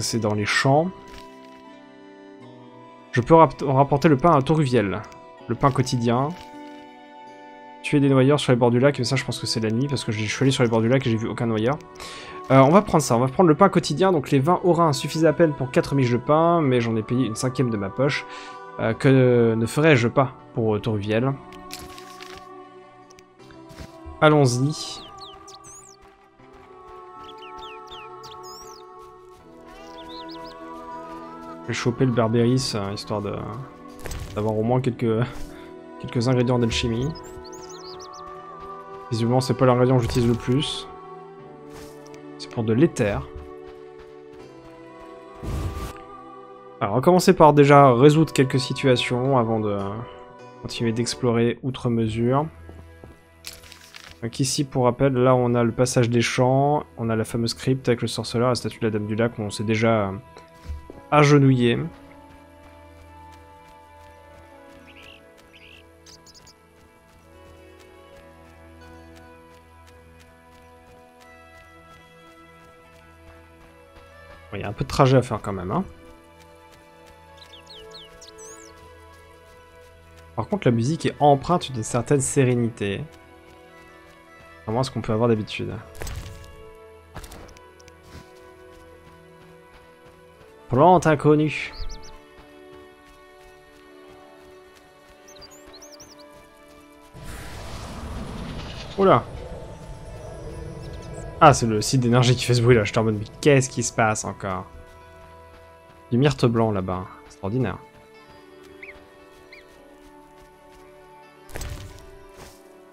C'est dans les champs. Je peux rapporter le pain à Toruviel. Le pain quotidien. Tuer des noyeurs sur les bords du lac, mais ça je pense que c'est la nuit parce que je suis allé sur les bords du lac et j'ai vu aucun noyeur. Euh, on va prendre ça, on va prendre le pain quotidien, donc les 20 orins suffisent à peine pour 4 miches de pain, mais j'en ai payé une cinquième de ma poche. Euh, que ne ferais-je pas pour euh, Toruviel Allons-y. Vais choper le Berbéris, histoire d'avoir au moins quelques, quelques ingrédients d'alchimie. Visiblement, c'est pas l'ingrédient que j'utilise le plus. C'est pour de l'éther. Alors, on va commencer par déjà résoudre quelques situations avant de continuer d'explorer outre mesure. Donc ici, pour rappel, là on a le passage des champs, on a la fameuse crypte avec le sorceleur, la statue de la Dame du Lac, on s'est déjà agenouillé. Il y a un peu de trajet à faire quand même. Hein. Par contre, la musique est empreinte d'une certaine sérénité. Comment ce qu'on peut avoir d'habitude? Plante inconnue. Oula ah, c'est le site d'énergie qui fait ce bruit là. Je en mode, mais qu'est-ce qui se passe encore? Du myrte blanc là-bas. Extraordinaire.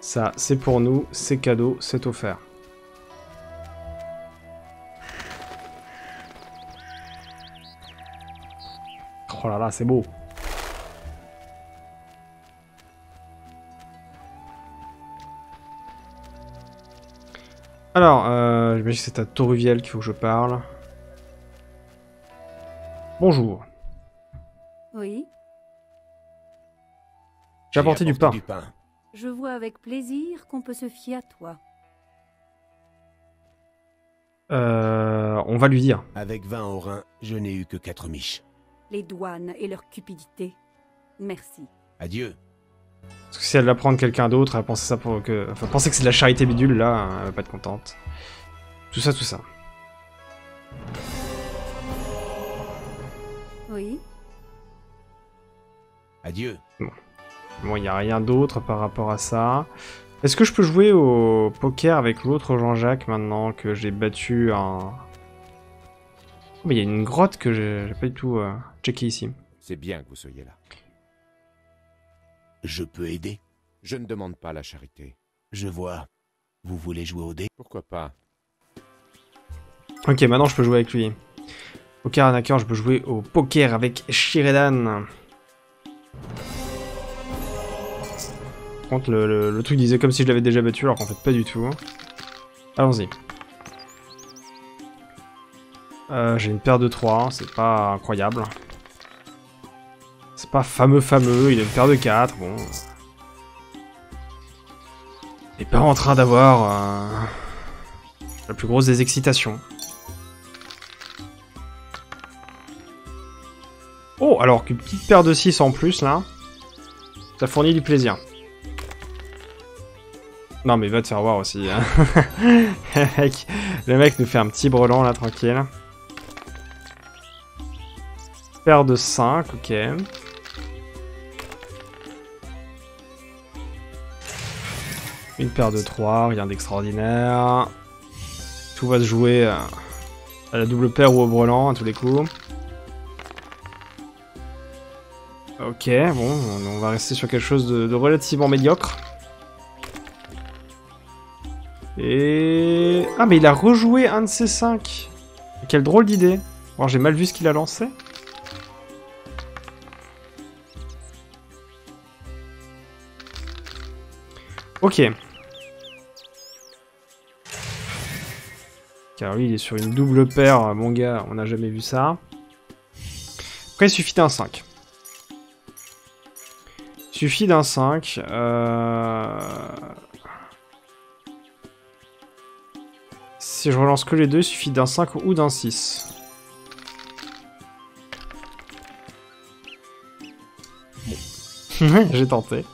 Ça, c'est pour nous, c'est cadeau, c'est offert. Oh là là, c'est beau. Alors, euh, j'imagine que c'est à Toruviel qu'il faut que je parle. Bonjour. Oui. J'ai apporté, du, pain. Je vois avec plaisir qu'on peut se fier à toi. Euh, on va lui dire. Avec 20 au rein, je n'ai eu que 4 miches. Les douanes et leur cupidité. Merci. Adieu. Parce que si elle va prendre quelqu'un d'autre, elle penser ça pour que. Enfin, penser que c'est de la charité bidule, là, elle va pas être contente. Tout ça, tout ça. Oui. Adieu. Bon. Bon, il n'y a rien d'autre par rapport à ça. Est-ce que je peux jouer au poker avec l'autre Jean-Jacques maintenant que j'ai battu un... Oh, mais il y a une grotte que j'ai pas du tout euh, checké ici. C'est bien que vous soyez là. Je peux aider? Je ne demande pas la charité. Je vois. Vous voulez jouer au dé? Pourquoi pas? Ok, maintenant je peux jouer avec lui. Poker Anakin, je peux jouer au poker avec Shiridan. Par contre, le, truc disait comme si je l'avais déjà battu, alors qu'en fait pas du tout. Allons-y. Euh, j'ai une paire de 3, c'est pas incroyable. C'est pas fameux fameux, il a une paire de 4, bon. Il est pas en train d'avoir euh, la plus grosse des excitations. Oh, alors qu'une petite paire de 6 en plus, là, ça fournit du plaisir. Non, mais va te faire voir aussi. Hein. le mec nous fait un petit brelan, là, tranquille. Paire de 5, ok. Une paire de 3, rien d'extraordinaire. Tout va se jouer à la double paire ou au brelan à tous les coups. Ok, bon, on va rester sur quelque chose de, relativement médiocre. Et... Ah, mais il a rejoué un de ses 5 Quelle drôle d'idée j'ai mal vu ce qu'il a lancé. Ok. Car lui, il est sur une double paire, mon gars, on n'a jamais vu ça. Après, il suffit d'un 5. Il suffit d'un 5. Euh, si je relance que les deux, il suffit d'un 5 ou d'un 6. J'ai tenté.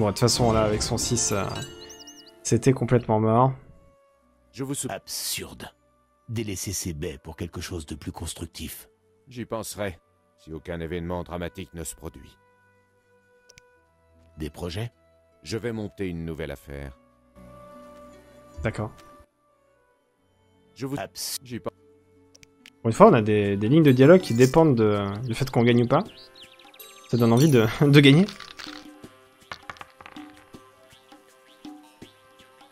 Bon, de toute façon, là, avec son 6, euh, c'était complètement mort. Je vous. Absurde. Délaisser ces baies pour quelque chose de plus constructif. J'y penserai, si aucun événement dramatique ne se produit. Des projets? Je vais monter une nouvelle affaire. D'accord. Je vous... Abs- J'y pense. Pour une fois, on a des, des lignes de dialogue qui dépendent de- du fait qu'on gagne ou pas. Ça donne envie de, de gagner.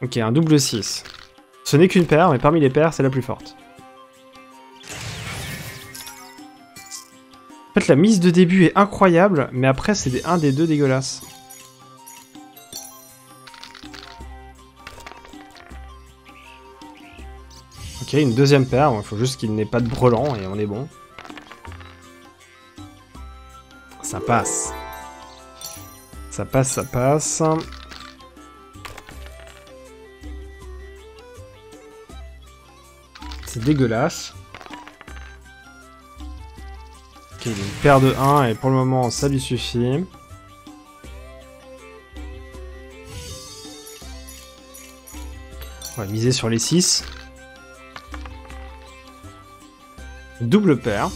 Ok, un double 6. Ce n'est qu'une paire, mais parmi les paires, c'est la plus forte. En fait, la mise de début est incroyable, mais après, c'est un des deux dégueulasses. Ok, une deuxième paire, il faut juste qu'il n'ait pas de brelan et on est bon. Ça passe. Ça passe, ça passe. Dégueulasse. Ok, une paire de 1 et pour le moment ça lui suffit. On va miser sur les 6. Double paire.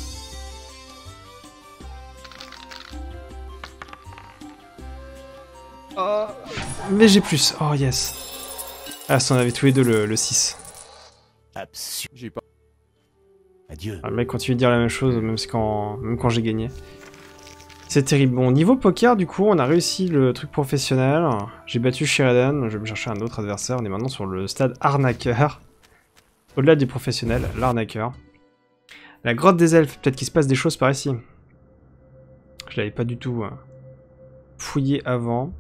Oh, mais j'ai plus. Oh yes. Ah, ça on avait tous les deux le, le 6. Absurde. J'y pense. Ah, le mec continue de dire la même chose, même, quand, même quand j'ai gagné. C'est terrible. Bon, niveau poker, du coup, on a réussi le truc professionnel. J'ai battu Sheridan, je vais me chercher un autre adversaire. On est maintenant sur le stade arnaqueur. Au-delà du professionnel, l'arnaqueur. La grotte des elfes, peut-être qu'il se passe des choses par ici. Je l'avais pas du tout euh, fouillé avant.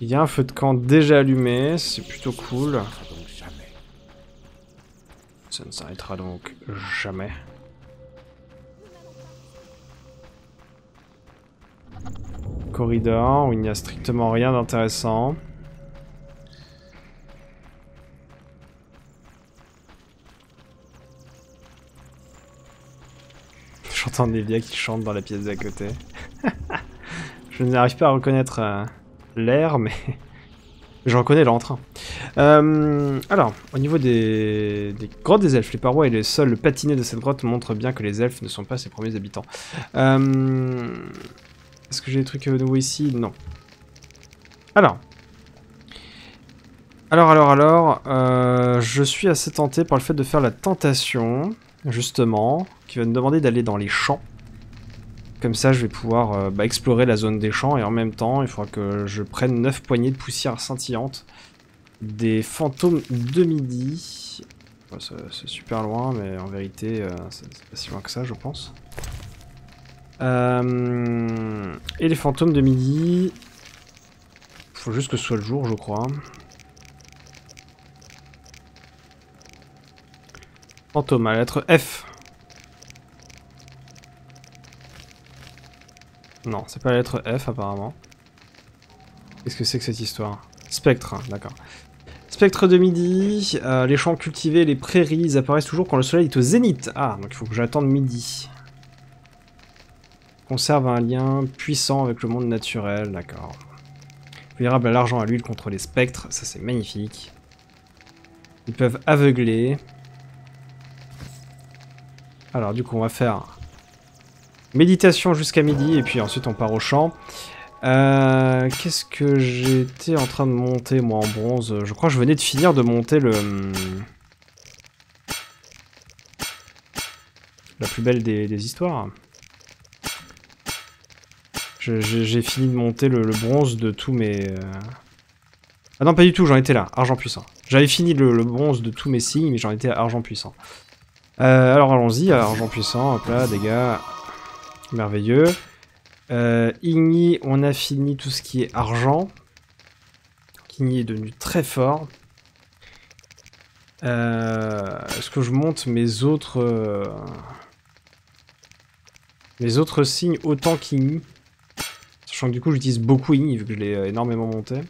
Il y a un feu de camp déjà allumé, c'est plutôt cool. Ça ne s'arrêtera donc jamais. Corridor où il n'y a strictement rien d'intéressant. J'entends Nevia qui chante dans la pièce d'à côté. Je n'arrive pas à reconnaître euh, l'air, mais je reconnais l'entrain. Euh, alors, au niveau des, des grottes des elfes, les parois et les sols patinés de cette grotte montrent bien que les elfes ne sont pas ses premiers habitants. Euh, Est-ce que j'ai des trucs euh, nouveaux ici? Non. Alors. Alors, alors, alors, je suis assez tenté par le fait de faire la tentation, justement, qui va me demander d'aller dans les champs. Comme ça, je vais pouvoir bah, explorer la zone des champs, et en même temps, il faudra que je prenne 9 poignées de poussière scintillante des fantômes de midi. C'est super loin, mais en vérité, euh, c'est pas si loin que ça, je pense. Euh, et les fantômes de midi. Faut juste que ce soit le jour, je crois. Fantôme à lettre F. Non, c'est pas la lettre F apparemment. Qu'est-ce que c'est que cette histoire? Spectre, d'accord. Spectre de midi, euh, les champs cultivés, les prairies, ils apparaissent toujours quand le soleil est au zénith. Ah, donc il faut que j'attende midi. Conserve un lien puissant avec le monde naturel, d'accord. Vulnérable à l'argent, à l'huile contre les spectres, ça c'est magnifique. Ils peuvent aveugler. Alors du coup on va faire méditation jusqu'à midi et puis ensuite on part au champ. Euh, Qu'est-ce que j'étais en train de monter moi en bronze? Je crois que je venais de finir de monter le... La plus belle des, histoires. J'ai fini de monter le, bronze de tous mes... euh, Ah non pas du tout, j'en étais là, argent puissant. J'avais fini le, bronze de tous mes signes, mais j'en étais à argent puissant. Euh, alors allons-y, argent puissant, hop là, dégâts. Merveilleux. Euh, Igni, on a fini tout ce qui est argent. Igni est devenu très fort. Euh, Est-ce que je monte mes autres... euh, Mes autres signes autant qu'Igni? Sachant que du coup j'utilise beaucoup Igni vu que je l'ai euh, énormément monté.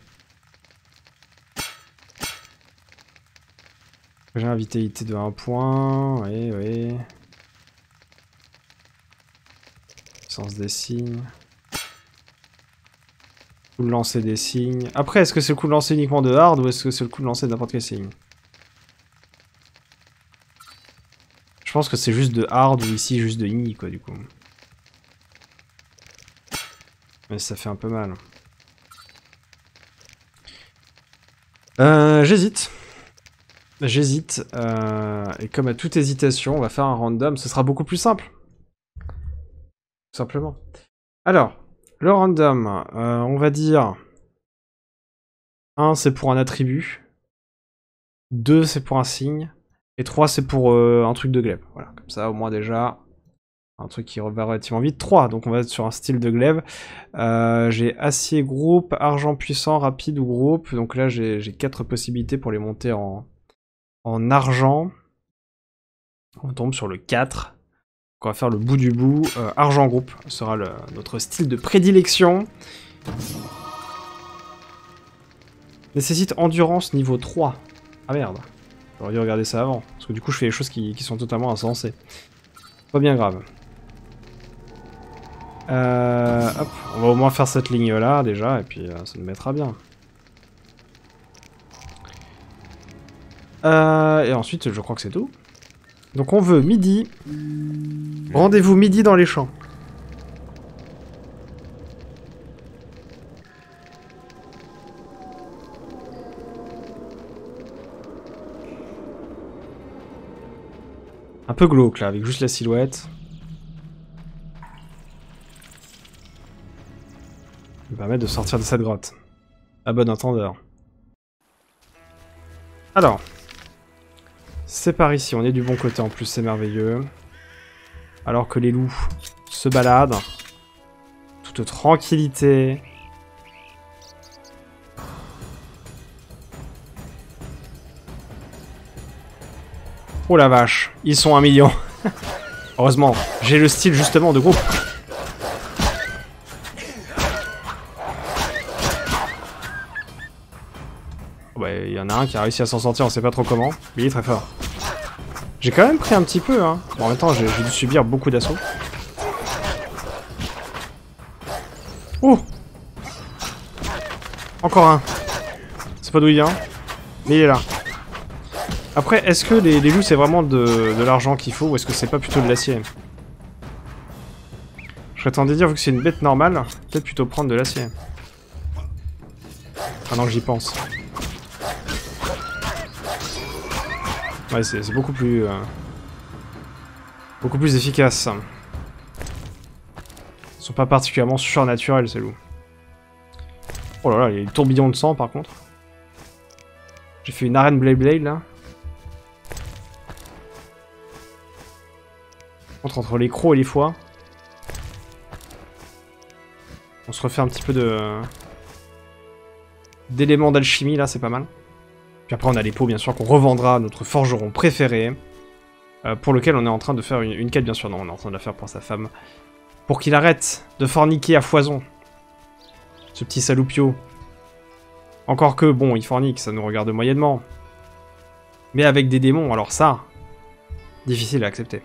J'ai une vitalité de 1 point, oui, oui. Des signes. Lancer des signes. Après, est-ce que c'est le coup de lancer uniquement de hard ou est-ce que c'est le coup de lancer n'importe quel signe? Je pense que c'est juste de hard ou ici juste de ini quoi du coup. Mais ça fait un peu mal. Euh, J'hésite. J'hésite. euh, et comme à toute hésitation, on va faire un random. Ce sera beaucoup plus simple. Simplement. Alors, le random, euh, on va dire... 1 c'est pour un attribut. 2 c'est pour un signe. Et 3 c'est pour euh, un truc de glaive. Voilà, comme ça au moins déjà... Un truc qui va relativement vite. 3, donc on va être sur un style de glaive. Euh, j'ai acier groupe, argent puissant, rapide ou groupe. Donc là j'ai 4 possibilités pour les monter en, en argent. On tombe sur le 4. Donc on va faire le bout du bout. Euh, argent groupe sera notre style de prédilection. Nécessite endurance niveau 3. Ah merde. J'aurais dû regarder ça avant. Parce que du coup je fais des choses qui, sont totalement insensées. Pas bien grave. Euh, on va au moins faire cette ligne là déjà et puis euh, ça nous mettra bien. Et ensuite je crois que c'est tout. Donc on veut midi. Rendez-vous midi dans les champs. Un peu glauque là, avec juste la silhouette. Me permettre de sortir de cette grotte. À bon entendeur. Alors. C'est par ici, on est du bon côté en plus, c'est merveilleux. Alors que les loups se baladent. Toute tranquillité. Oh la vache, ils sont un million. Heureusement, j'ai le style justement de groupe. Il y en a un qui a réussi à s'en sortir, on sait pas trop comment, mais il est très fort. J'ai quand même pris un petit peu, hein. Bon, en même temps, j'ai dû subir beaucoup d'assauts. Oh Encore un. C'est pas d'où il vient, mais il est là. Après, est-ce que les, loups, c'est vraiment de, l'argent qu'il faut, ou est-ce que c'est pas plutôt de l'acier? Je de dire, vu que c'est une bête normale, peut-être plutôt prendre de l'acier. Maintenant que j'y pense. Ouais, c'est beaucoup plus... euh, beaucoup plus efficace. Ils sont pas particulièrement surnaturels, ces loups. Oh là là, il y a des tourbillons de sang, par contre. J'ai fait une arène Blade Blade, là. Contre, entre les crocs et les foies... On se refait un petit peu de... d'éléments d'alchimie, là, c'est pas mal. Puis après, on a les pots, bien sûr, qu'on revendra à notre forgeron préféré. euh, pour lequel on est en train de faire une, une quête, bien sûr. Non, on est en train de la faire pour sa femme. Pour qu'il arrête de forniquer à foison. Ce petit saloupio. Encore que, bon, il fornique, ça nous regarde moyennement. Mais avec des démons, alors ça... Difficile à accepter.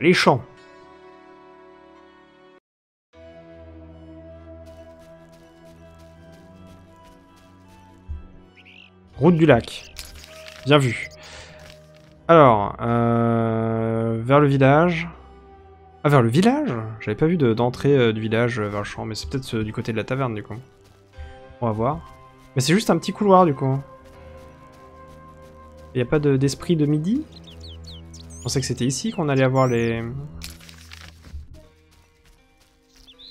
Les champs. Route du lac. Bien vu. Alors, euh, vers le village. Ah, vers le village? J'avais pas vu de- d'entrée euh, du village vers le champ, mais c'est peut-être euh, du côté de la taverne du coup. On va voir. Mais c'est juste un petit couloir du coup. Y a pas de- d'esprit de, midi? Je pensais que c'était ici qu'on allait avoir les...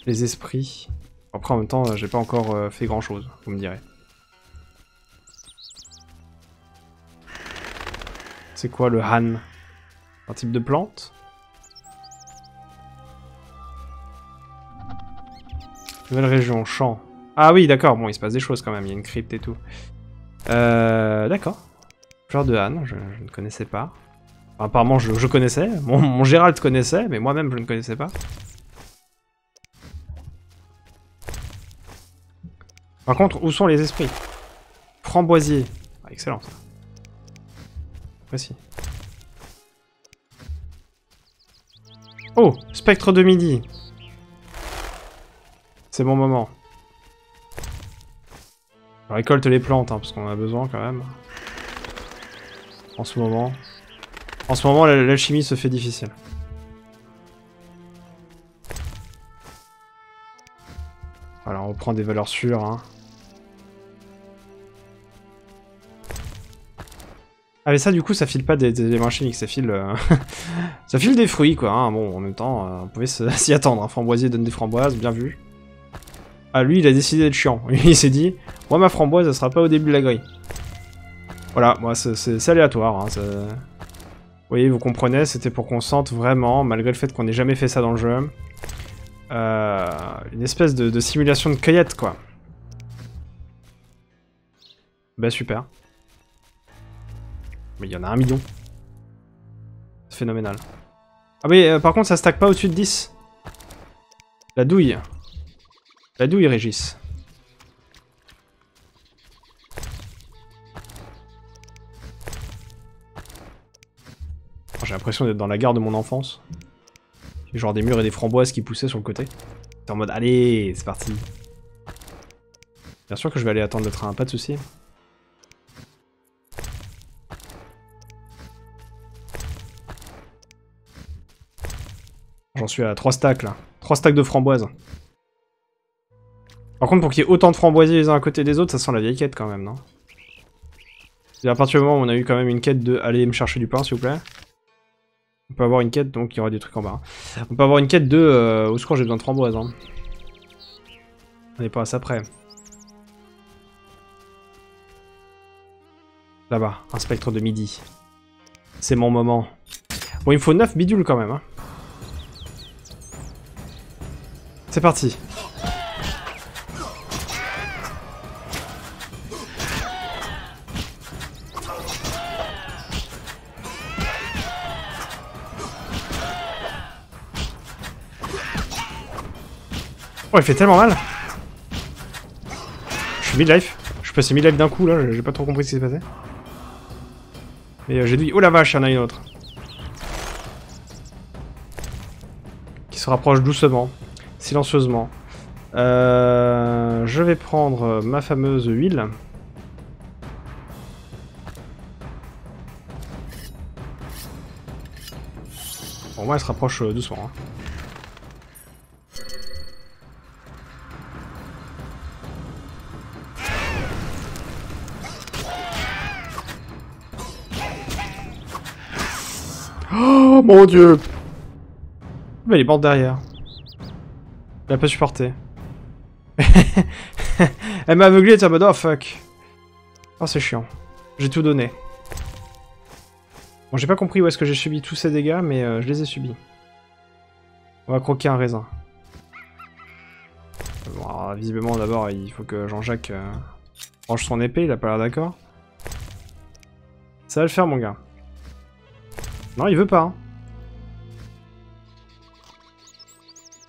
Les esprits. Après en même temps, j'ai pas encore fait grand chose, vous me direz. C'est quoi le Han Un type de plante Nouvelle région, champ. Ah oui, d'accord, bon, il se passe des choses quand même, il y a une crypte et tout. Euh, d'accord. Fleur de Han, je, ne connaissais pas. Apparemment, je, je connaissais. Mon, mon Gérald connaissait, mais moi-même, je ne connaissais pas. Par contre, où sont les esprits? Framboisier. Ah, excellent, ça. Oh Spectre de midi C'est mon moment. Je récolte les plantes, hein, parce qu'on en a besoin quand même. En ce moment. En ce moment, la- l'alchimie se fait difficile. Voilà, on reprend des valeurs sûres. Hein. Ah mais ça du coup ça file pas des, des éléments chimiques, ça file, euh, ça file des fruits quoi. hein. Bon en même temps euh, on pouvait s'y attendre. Un framboisier donne des framboises, bien vu. Ah lui il a décidé d'être chiant. il s'est dit, moi ma framboise elle sera pas au début de la grille. Voilà, moi c'est- aléatoire. Hein, vous voyez, vous comprenez, c'était pour qu'on sente vraiment, malgré le fait qu'on n'ait jamais fait ça dans le jeu, euh, une espèce de simulation de cueillette quoi. Bah super. Mais il y en a un million. C'est phénoménal. Ah oui, euh, par contre, ça stack pas au-dessus de 10. La douille. La douille, Régis. J'ai l'impression d'être dans la gare de mon enfance. Genre des murs et des framboises qui poussaient sur le côté. T'es en mode, allez, c'est parti. Bien sûr que je vais aller attendre le train, pas de soucis. J'en suis à 3 stacks là. 3 stacks de framboises. Par contre, pour qu'il y ait autant de framboisiers les uns à côté des autres, ça sent la vieille quête quand même, non? Et à partir du moment où on a eu quand même une quête de aller me chercher du pain, s'il vous plaît. On peut avoir une quête, donc il y aura des trucs en bas. On peut avoir une quête de euh, au secours, j'ai besoin de framboises. Hein. On n'est pas à ça près. Là-bas, un spectre de midi. C'est mon moment. Bon, il me faut 9 bidules quand même. Hein. C'est parti. Oh, il fait tellement mal. Je suis mid-life. Je suis passé mid-life d'un coup là, j'ai pas trop compris ce qui s'est passé. Mais euh, j'ai dit, oh la vache, il y en a une autre. Qui se rapproche doucement, silencieusement. Euh, je vais prendre ma fameuse huile. Bon, moi, elle se rapproche euh, doucement. hein. Oh mon dieu Mais est morte derrière. Elle a pas supporté. elle m'a aveuglé, t'es en mode oh fuck. Oh c'est chiant. J'ai tout donné. Bon j'ai pas compris où est-ce que j'ai subi tous ces dégâts, mais euh, je les ai subis. On va croquer un raisin. Bon, alors, visiblement d'abord il faut que Jean-Jacques euh, range son épée, il a pas l'air d'accord. Ça va le faire mon gars. Non, il veut pas. hein.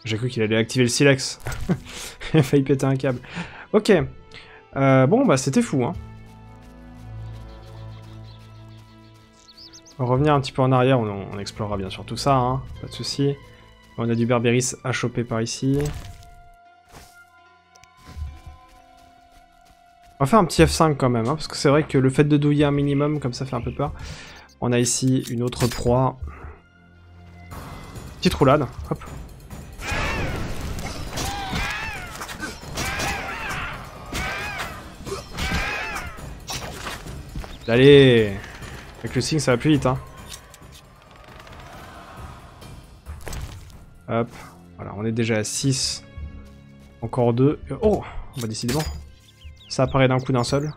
J'ai cru qu'il allait activer le silex. il a failli péter un câble. Ok. Euh, bon, bah c'était fou. Hein. On va revenir un petit peu en arrière, on, on explorera bien sûr tout ça, hein. pas de souci. On a du Berberis à choper par ici. On va faire un petit F5 quand même, hein, parce que c'est vrai que le fait de douiller un minimum, comme ça fait un peu peur. On a ici une autre proie. Petite roulade, hop. Allez Avec le signe ça va plus vite hein. Hop, voilà, on est déjà à 6. Encore 2. Oh Bah décidément. Ça apparaît d'un coup d'un seul.